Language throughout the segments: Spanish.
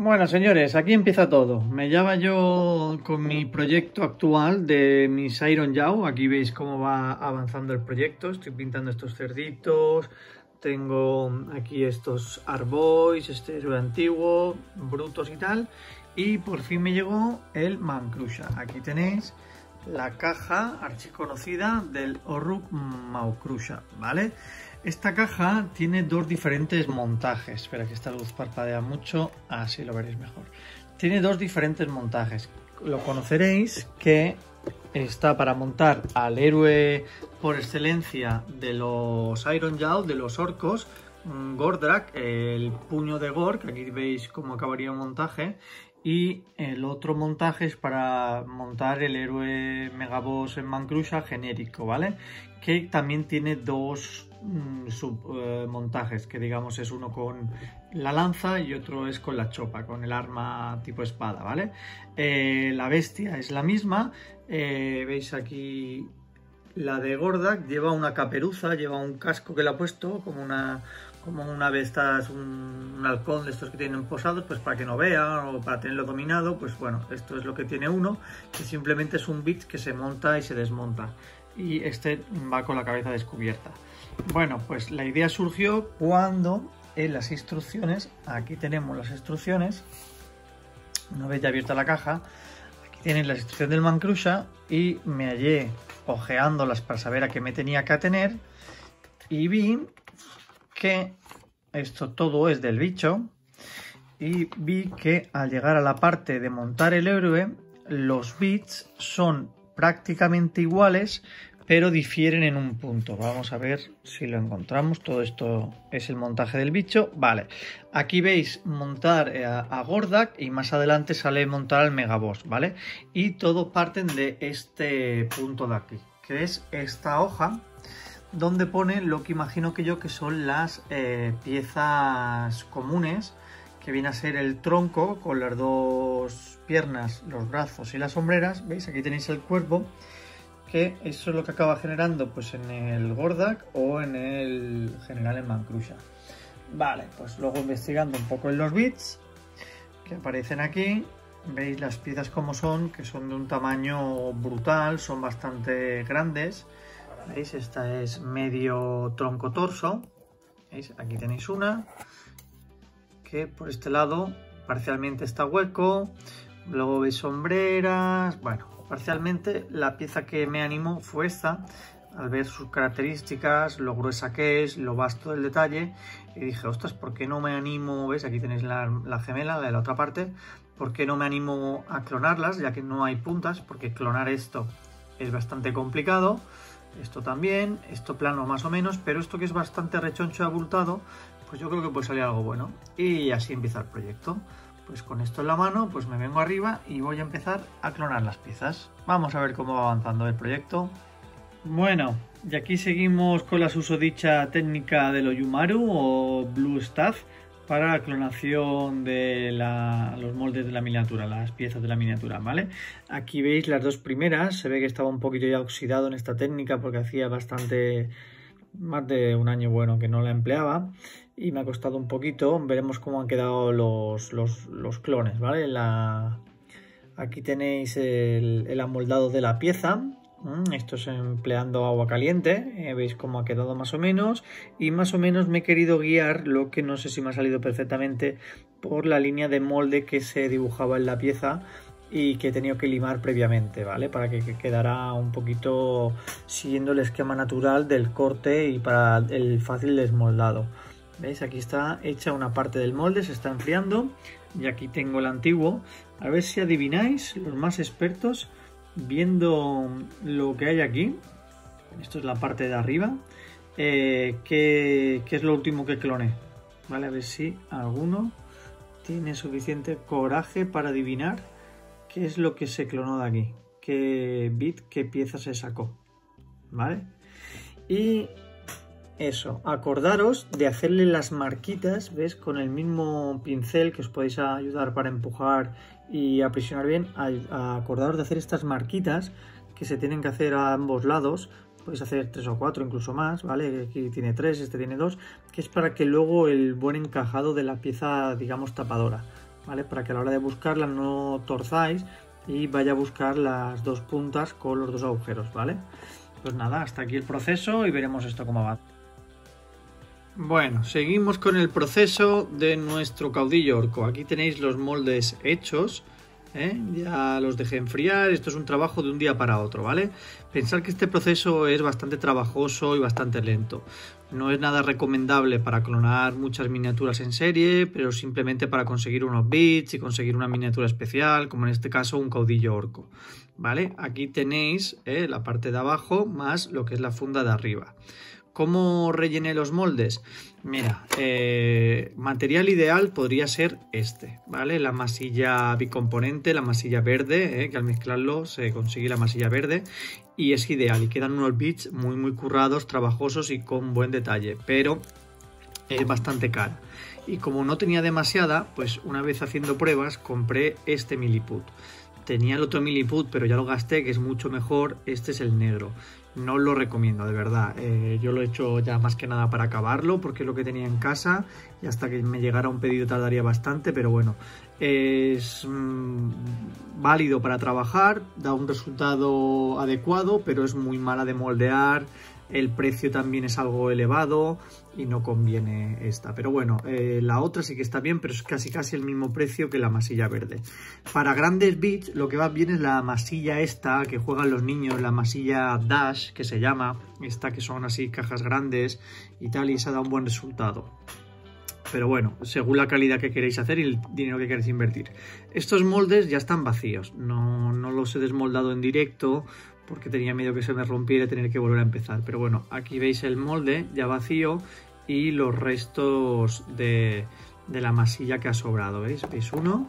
Bueno, señores, aquí empieza todo. Me llama yo con mi proyecto actual de mis Iron Yaw. Aquí veis cómo va avanzando el proyecto. Estoy pintando estos cerditos. Tengo aquí estos Arboys, este héroe antiguo, brutos y tal. Y por fin me llegó el Mancrusha. Aquí tenéis la caja archiconocida del Orruk Maukrusha, ¿vale? Esta caja tiene dos diferentes montajes. Espera que esta luz parpadea mucho, así lo veréis mejor. Tiene dos diferentes montajes. Lo conoceréis que está para montar al héroe por excelencia de los Iron Jaw, de los orcos, Gordrak, el puño de Gor, que aquí veis cómo acabaría un montaje, y el otro montaje es para montar el héroe Megaboss en Mancrusha genérico, ¿vale? Que también tiene dos mm, submontajes, eh, que digamos es uno con la lanza y otro es con la chopa, con el arma tipo espada, ¿vale? Eh, la bestia es la misma, eh, veis aquí la de Gordak, lleva una caperuza, lleva un casco que le ha puesto, como una como una vez estás un, halcón de estos que tienen posados, pues para que no vea o para tenerlo dominado, pues bueno, esto es lo que tiene uno, que simplemente es un bit que se monta y se desmonta. Y este va con la cabeza descubierta. Bueno, pues la idea surgió cuando en las instrucciones, aquí tenemos las instrucciones, una vez ya abierta la caja, aquí tienen las instrucciones del Mancrusha y me hallé ojeándolas para saber a qué me tenía que atener y vi que esto todo es del bicho y vi que al llegar a la parte de montar el héroe los bits son prácticamente iguales pero difieren en un punto. Vamos a ver si lo encontramos. Todo esto es el montaje del bicho. Vale, aquí veis montar eh, a, Gordak y más adelante sale montar al Megaboss, ¿vale? Y todo parten de este punto de aquí, que es esta hoja donde pone lo que imagino que yo que son las eh, piezas comunes, que viene a ser el tronco con las dos piernas, los brazos y las sombreras. ¿Veis? Aquí tenéis el cuerpo, que eso es lo que acaba generando pues en el Gordak o en el general en Mancrusha. Vale, pues luego investigando un poco en los bits que aparecen aquí, veis las piezas como son, que son de un tamaño brutal, son bastante grandes ¿Veis? Esta es medio tronco torso. ¿Veis? Aquí tenéis una. Que por este lado parcialmente está hueco. Luego veis sombreras. Bueno, parcialmente la pieza que me animó fue esta. Al ver sus características, lo gruesa que es, lo vasto del detalle. Y dije, ostras, ¿por qué no me animo? ¿Ves? Aquí tenéis la, la gemela, de la otra parte. ¿Por qué no me animo a clonarlas? Ya que no hay puntas, porque clonar esto es bastante complicado esto también, esto plano más o menos, pero esto que es bastante rechoncho y abultado, pues yo creo que puede salir algo bueno. Y así empieza el proyecto. Pues con esto en la mano, pues me vengo arriba y voy a empezar a clonar las piezas. Vamos a ver cómo va avanzando el proyecto. Bueno, y aquí seguimos con la susodicha técnica de lo Yumaru o Blue Staff para la clonación de los moldes de la miniatura, las piezas de la miniatura, ¿vale? Aquí veis las dos primeras, se ve que estaba un poquito ya oxidado en esta técnica porque hacía bastante, más de un año bueno que no la empleaba y me ha costado un poquito, veremos cómo han quedado los, clones, ¿vale? Aquí tenéis el, el amoldado de la pieza, Mm, esto es empleando agua caliente, eh, veis cómo ha quedado más o menos y más o menos me he querido guiar, lo que no sé si me ha salido perfectamente, por la línea de molde que se dibujaba en la pieza y que he tenido que limar previamente, ¿vale? Para que, quedara un poquito siguiendo el esquema natural del corte y para el fácil desmoldado. ¿Veis? Aquí está hecha una parte del molde, se está enfriando y aquí tengo el antiguo. A ver si adivináis, los más expertos, viendo lo que hay aquí, esto es la parte de arriba, eh, ¿qué, es lo último que cloné? Vale, a ver si alguno tiene suficiente coraje para adivinar qué es lo que se clonó de aquí, qué bit, qué pieza se sacó. ¿Vale? Y eso, acordaros de hacerle las marquitas, ¿ves? Con el mismo pincel que os podéis ayudar para empujar y aprisionar bien, acordaros de hacer estas marquitas que se tienen que hacer a ambos lados. Podéis hacer tres o cuatro, incluso más, ¿vale? Aquí tiene tres, este tiene dos, que es para que luego el buen encajado de la pieza, digamos, tapadora, ¿vale? Para que a la hora de buscarla no torzáis y vaya a buscar las dos puntas con los dos agujeros, ¿vale? Pues nada, hasta aquí el proceso y veremos esto cómo va. Bueno, seguimos con el proceso de nuestro caudillo orco. Aquí tenéis los moldes hechos. ¿eh? Ya los dejé enfriar. Esto es un trabajo de un día para otro, ¿vale? Pensar que este proceso es bastante trabajoso y bastante lento. No es nada recomendable para clonar muchas miniaturas en serie, pero simplemente para conseguir unos bits y conseguir una miniatura especial, como en este caso un caudillo orco. ¿Vale? Aquí tenéis ¿eh? la parte de abajo más lo que es la funda de arriba. ¿Cómo rellené los moldes? Mira, eh, material ideal podría ser este, ¿vale? La masilla bicomponente, la masilla verde, eh, que al mezclarlo se consigue la masilla verde y es ideal y quedan unos bits muy muy currados, trabajosos y con buen detalle, pero es bastante cara. Y como no tenía demasiada, pues una vez haciendo pruebas compré este Milliput. Tenía el otro Milliput, pero ya lo gasté, que es mucho mejor. Este es el negro no lo recomiendo, de verdad. Eh, yo lo he hecho ya más que nada para acabarlo, porque es lo que tenía en casa y hasta que me llegara un pedido tardaría bastante, pero bueno, es mm, válido para trabajar, da un resultado adecuado, pero es muy mala de moldear, el precio también es algo elevado y no conviene esta. Pero bueno, eh, la otra sí que está bien, pero es casi casi el mismo precio que la masilla verde. Para grandes bits lo que va bien es la masilla esta que juegan los niños, la masilla Dash que se llama, esta que son así cajas grandes y tal, y esa da un buen resultado. Pero bueno, según la calidad que queréis hacer y el dinero que queréis invertir. Estos moldes ya están vacíos, no, no los he desmoldado en directo porque tenía miedo que se me rompiera y tener que volver a empezar. Pero bueno, aquí veis el molde ya vacío y los restos de, la masilla que ha sobrado. ¿Veis? ¿Veis uno?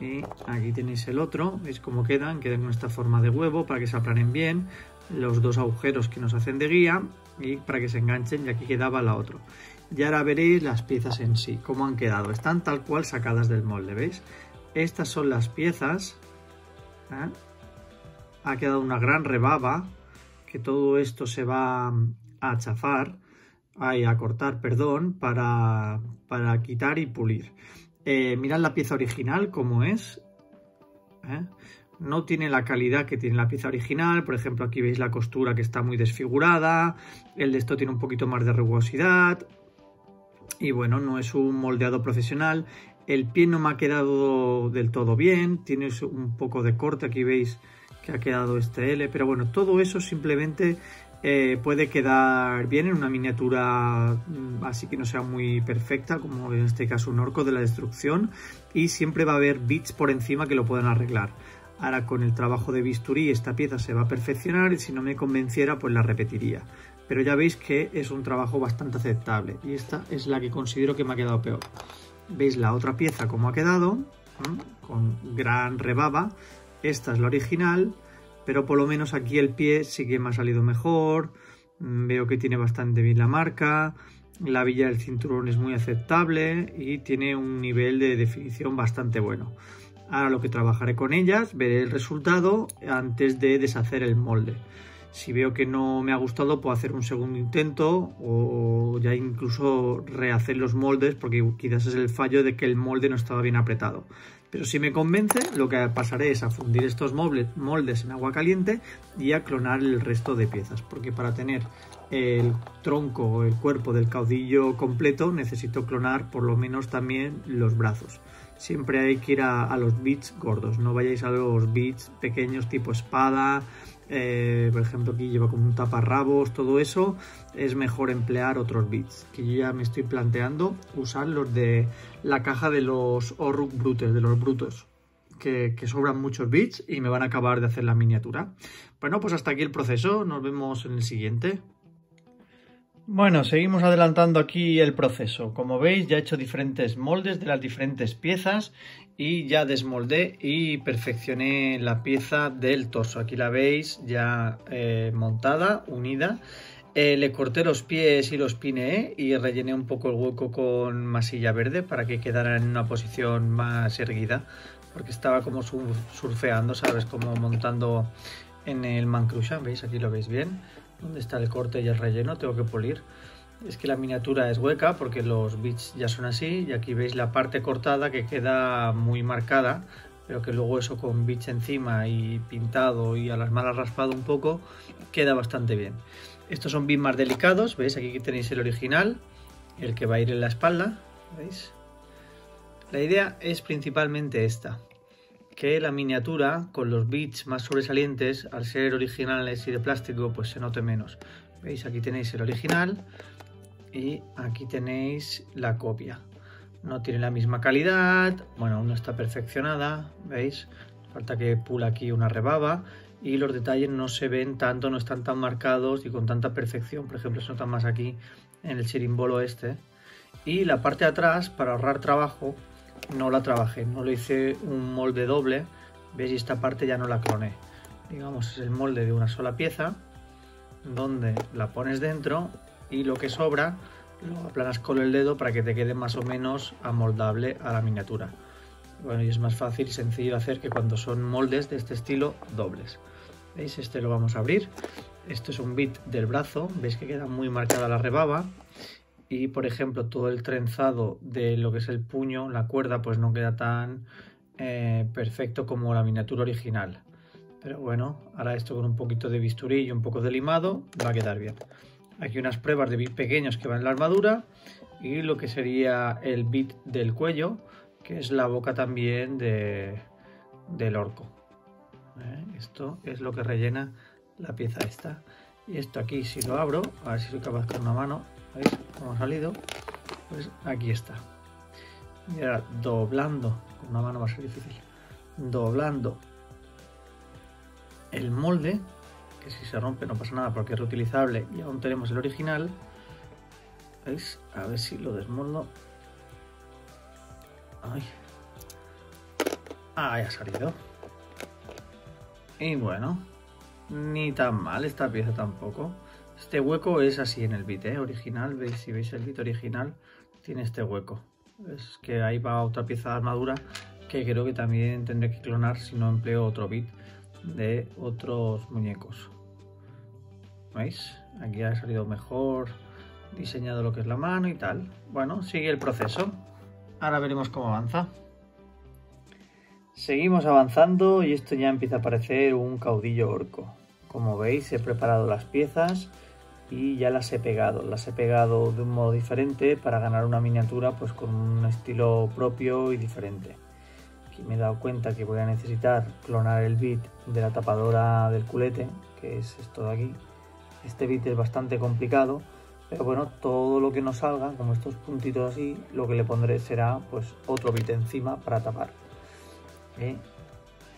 Y aquí tenéis el otro. ¿Veis cómo quedan? Quedan con esta forma de huevo para que se aplanen bien. Los dos agujeros que nos hacen de guía y para que se enganchen y aquí quedaba la otra. Y ahora veréis las piezas en sí, cómo han quedado. Están tal cual sacadas del molde, ¿veis? Estas son las piezas. ¿eh? Ha quedado una gran rebaba, que todo esto se va a chafar, a cortar, perdón, para, para quitar y pulir. Eh, mirad la pieza original como es. ¿eh? No tiene la calidad que tiene la pieza original. Por ejemplo, aquí veis la costura que está muy desfigurada. El de esto tiene un poquito más de rugosidad. Y bueno, no es un moldeado profesional. El pie no me ha quedado del todo bien. Tiene un poco de corte. Aquí veis que ha quedado este L, pero bueno, todo eso simplemente eh, puede quedar bien en una miniatura mm, así que no sea muy perfecta, como en este caso un orco de la destrucción, y siempre va a haber bits por encima que lo puedan arreglar. Ahora con el trabajo de bisturí esta pieza se va a perfeccionar y si no me convenciera pues la repetiría. Pero ya veis que es un trabajo bastante aceptable y esta es la que considero que me ha quedado peor. Veis la otra pieza como ha quedado, con gran rebaba, esta es la original, pero por lo menos aquí el pie sí que me ha salido mejor. Mm, veo que tiene bastante bien la marca. La villa del cinturón es muy aceptable y tiene un nivel de definición bastante bueno. Ahora lo que trabajaré con ellas, veré el resultado antes de deshacer el molde. Si veo que no me ha gustado, puedo hacer un segundo intento o ya incluso rehacer los moldes porque quizás es el fallo de que el molde no estaba bien apretado. Pero si me convence, lo que pasaré es a fundir estos moldes en agua caliente y a clonar el resto de piezas. Porque para tener el tronco o el cuerpo del caudillo completo necesito clonar por lo menos también los brazos. Siempre hay que ir a, los bits gordos, no vayáis a los bits pequeños tipo espada, eh, por ejemplo aquí lleva como un taparrabos, todo eso, es mejor emplear otros bits, que yo ya me estoy planteando usar los de la caja de los Orruk Brutes, de los brutos, que, que, sobran muchos bits y me van a acabar de hacer la miniatura. Bueno, pues hasta aquí el proceso, nos vemos en el siguiente. Bueno, seguimos adelantando aquí el proceso. Como veis, ya he hecho diferentes moldes de las diferentes piezas y ya desmoldé y perfeccioné la pieza del torso. Aquí la veis ya eh, montada, unida. Eh, le corté los pies y los pineé y rellené un poco el hueco con masilla verde para que quedara en una posición más erguida porque estaba como surfeando, ¿sabes? Como montando en el mancrusha, ¿veis? Aquí lo veis bien ¿Dónde está el corte y el relleno? Tengo que pulir. es que la miniatura es hueca porque los bits ya son así y aquí veis la parte cortada que queda muy marcada pero que luego eso con bits encima y pintado y a las malas raspado un poco queda bastante bien estos son bits más delicados veis aquí tenéis el original el que va a ir en la espalda veis la idea es principalmente esta que la miniatura con los bits más sobresalientes al ser originales y de plástico pues se note menos. Veis aquí tenéis el original y aquí tenéis la copia. No tiene la misma calidad bueno no está perfeccionada veis falta que pula aquí una rebaba y los detalles no se ven tanto no están tan marcados y con tanta perfección. Por ejemplo se nota más aquí en el chirimbolo este. Y la parte de atrás para ahorrar trabajo no la trabajé no le hice un molde doble veis esta parte ya no la cloné digamos es el molde de una sola pieza donde la pones dentro y lo que sobra lo aplanas con el dedo para que te quede más o menos amoldable a la miniatura. Bueno, y es más fácil y sencillo hacer que cuando son moldes de este estilo dobles. ¿Veis? Este lo vamos a abrir. Esto es un bit del brazo. Veis que queda muy marcada la rebaba. Y, por ejemplo, todo el trenzado de lo que es el puño, la cuerda, pues no queda tan eh, perfecto como la miniatura original. Pero bueno, ahora esto con un poquito de bisturí y un poco de limado va a quedar bien. Aquí unas pruebas de bit pequeños que van en la armadura y lo que sería el bit del cuello, que es la boca también de, del orco. ¿Eh? Esto es lo que rellena la pieza esta. Y esto aquí, si lo abro, a ver si soy capaz con una mano, ¿veis cómo ha salido? Pues aquí está. Y ahora doblando, con una mano va a ser difícil, doblando el molde si se rompe no pasa nada porque es reutilizable y aún tenemos el original. ¿Veis? A ver si lo desmoldo. Ay. Ah, ha salido. Y bueno, ni tan mal esta pieza tampoco. Este hueco es así en el bit ¿eh? original. ¿Veis? Si veis el bit original, tiene este hueco. Es que ahí va otra pieza de armadura que creo que también tendré que clonar si no empleo otro bit de otros muñecos. ¿Veis? Aquí ha salido mejor diseñado lo que es la mano y tal. Bueno, sigue el proceso. Ahora veremos cómo avanza. Seguimos avanzando y esto ya empieza a parecer un caudillo orco. Como veis he preparado las piezas y ya las he pegado. Las he pegado de un modo diferente para ganar una miniatura pues con un estilo propio y diferente. Aquí me he dado cuenta que voy a necesitar clonar el bit de la tapadora del culete, que es esto de aquí. Este bit es bastante complicado, pero bueno, todo lo que nos salga, como estos puntitos así, lo que le pondré será pues otro bit encima para tapar. ¿Eh?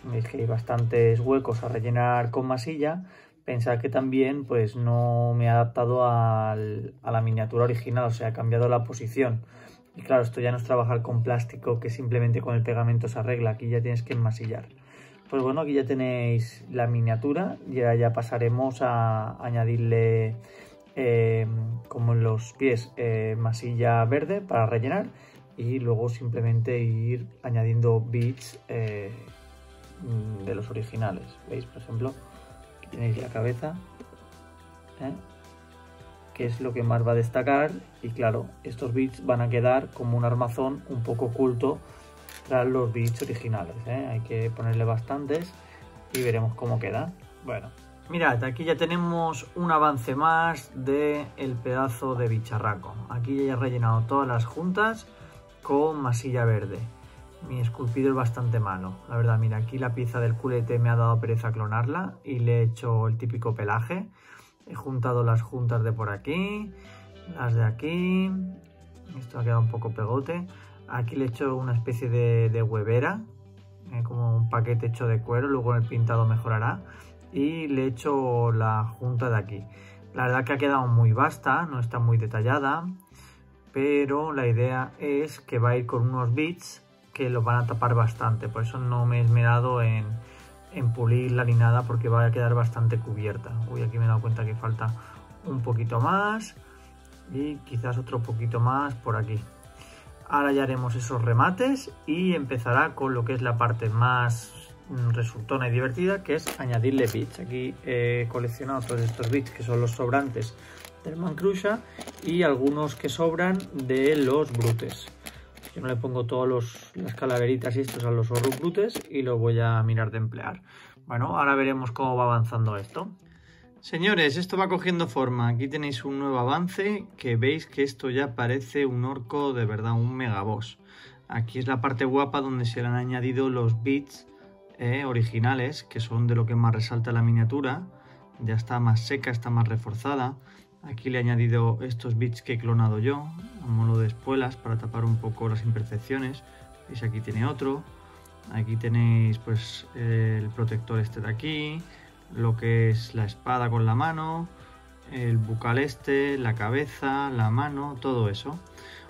Veis que hay bastantes huecos a rellenar con masilla. Pensad que también pues no me he adaptado a la miniatura original, o sea, he cambiado la posición. Y claro, esto ya no es trabajar con plástico que simplemente con el pegamento se arregla, aquí ya tienes que enmasillar. Pues bueno, aquí ya tenéis la miniatura y ahora ya pasaremos a añadirle eh, como en los pies eh, masilla verde para rellenar y luego simplemente ir añadiendo bits eh, de los originales. ¿Veis? Por ejemplo, tenéis la cabeza, que es lo que más va a destacar y claro, estos bits van a quedar como un armazón un poco oculto tras los bits originales. ¿eh? Hay que ponerle bastantes y veremos cómo queda. Bueno, mirad, aquí ya tenemos un avance más del el pedazo de bicharraco. Aquí ya he rellenado todas las juntas con masilla verde. Mi esculpido es bastante malo, la verdad. Mira, aquí la pieza del culete me ha dado pereza clonarla y le he hecho el típico pelaje. He juntado las juntas de por aquí, las de aquí. Esto ha quedado un poco pegote. Aquí le he hecho una especie de, huevera, eh, como un paquete hecho de cuero, luego el pintado mejorará. Y le he hecho la junta de aquí. La verdad que ha quedado muy vasta, no está muy detallada, pero la idea es que va a ir con unos bits que lo van a tapar bastante, por eso no me he esmerado en, en pulirla ni nada porque va a quedar bastante cubierta. Uy, aquí me he dado cuenta que falta un poquito más y quizás otro poquito más por aquí. Ahora ya haremos esos remates y empezará con lo que es la parte más resultona y divertida, que es añadirle bits. Aquí he coleccionado todos estos bits que son los sobrantes del Mancrusha y algunos que sobran de los Brutes. Yo no le pongo todas las calaveritas y estos a los Horus Brutes y lo voy a mirar de emplear. Bueno, ahora veremos cómo va avanzando esto. Señores, esto va cogiendo forma. Aquí tenéis un nuevo avance que veis que esto ya parece un orco de verdad, un megaboss. Aquí es la parte guapa donde se le han añadido los bits eh, originales, que son de lo que más resalta la miniatura. Ya está más seca, está más reforzada. Aquí le he añadido estos bits que he clonado yo, a de espuelas, para tapar un poco las imperfecciones. Veis, aquí tiene otro. Aquí tenéis pues el protector este de aquí lo que es la espada con la mano, el bucal este, la cabeza, la mano, todo eso.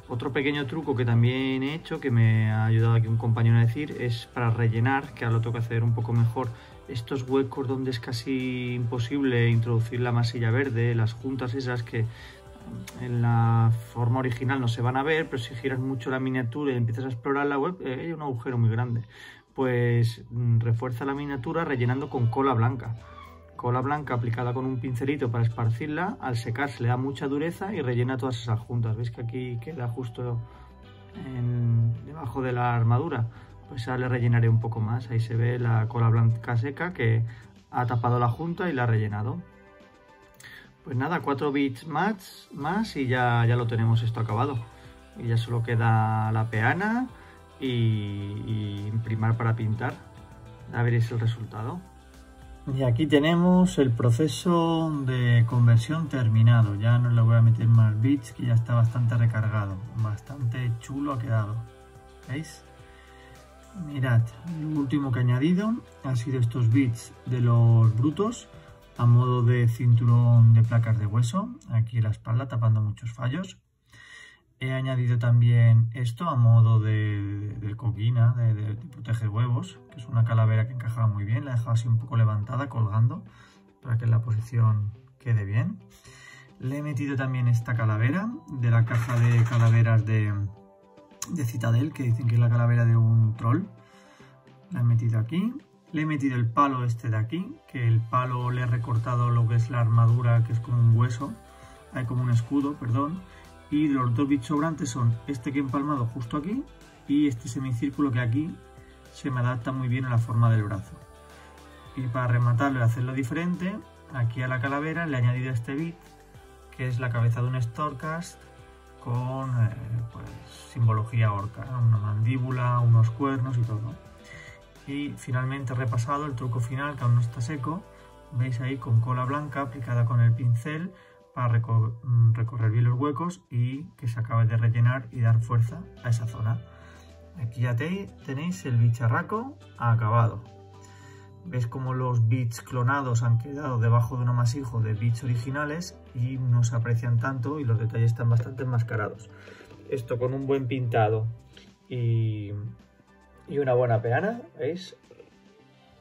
Otro pequeño truco que también he hecho, que me ha ayudado aquí un compañero a decir, es para rellenar, que ahora lo tengo que hacer un poco mejor, estos huecos donde es casi imposible introducir la masilla verde, las juntas esas que en la forma original no se van a ver, pero si giras mucho la miniatura y empiezas a explorar la web, eh, hay un agujero muy grande. Pues mm, refuerza la miniatura rellenando con cola blanca cola blanca aplicada con un pincelito para esparcirla, al secar se le da mucha dureza y rellena todas esas juntas. ¿Veis que aquí queda justo debajo de la armadura? Pues ahora le rellenaré un poco más. Ahí se ve la cola blanca seca que ha tapado la junta y la ha rellenado. Pues nada, 4 bits más, más y ya, ya lo tenemos esto acabado. Y ya solo queda la peana y, imprimar para pintar. Ya veréis el resultado. Y aquí tenemos el proceso de conversión terminado. Ya no le voy a meter más bits que ya está bastante recargado. Bastante chulo ha quedado. ¿Veis? Mirad, lo último que he añadido han sido estos bits de los brutos a modo de cinturón de placas de hueso. Aquí en la espalda tapando muchos fallos. He añadido también esto a modo de, coquina, de, protege huevos, que es una calavera que encajaba muy bien. La he dejado así un poco levantada, colgando, para que la posición quede bien. Le he metido también esta calavera de la caja de calaveras de, de Citadel, que dicen que es la calavera de un troll. La he metido aquí. Le he metido el palo este de aquí, que el palo le he recortado lo que es la armadura, que es como un hueso, hay como un escudo, perdón y los dos bits sobrantes son este que he empalmado justo aquí y este semicírculo que aquí se me adapta muy bien a la forma del brazo. Y para rematarlo y hacerlo diferente, aquí a la calavera le he añadido este bit, que es la cabeza de un Storecast con eh, pues, simbología orca, una mandíbula, unos cuernos y todo. Y finalmente repasado el truco final, que aún no está seco, veis ahí con cola blanca aplicada con el pincel, para mm, recorrer bien los huecos y que se acabe de rellenar y dar fuerza a esa zona. Aquí ya tenéis el bicharraco acabado. Ves como los bits clonados han quedado debajo de un amasijo de bits originales y no se aprecian tanto y los detalles están bastante enmascarados. Esto con un buen pintado y, y una buena peana, ¿veis?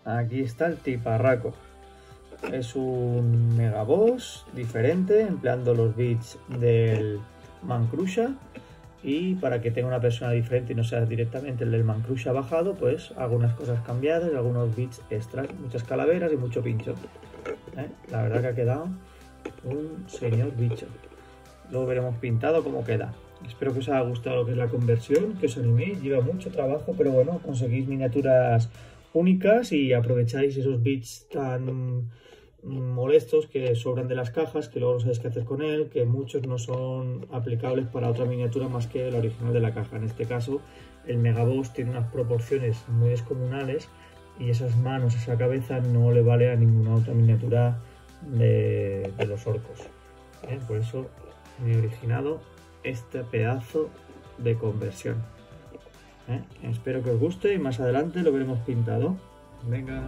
Aquí está el tiparraco. Es un megaboss diferente, empleando los bits del Mancrusha. Y para que tenga una persona diferente y no sea directamente el del Mancrusha bajado, pues hago unas cosas cambiadas, algunos bits extras, muchas calaveras y mucho pincho. ¿Eh? La verdad que ha quedado un señor bicho. Luego veremos pintado cómo queda. Espero que os haya gustado lo que es la conversión, que os animéis. Lleva mucho trabajo, pero bueno, conseguís miniaturas únicas y aprovecháis esos bits tan molestos que sobran de las cajas, que luego no sabes qué hacer con él, que muchos no son aplicables para otra miniatura más que la original de la caja. En este caso, el Megaboss tiene unas proporciones muy descomunales y esas manos, esa cabeza no le vale a ninguna otra miniatura de, los orcos. ¿eh? Por eso me originado este pedazo de conversión. ¿eh? Espero que os guste y más adelante lo veremos pintado. Venga.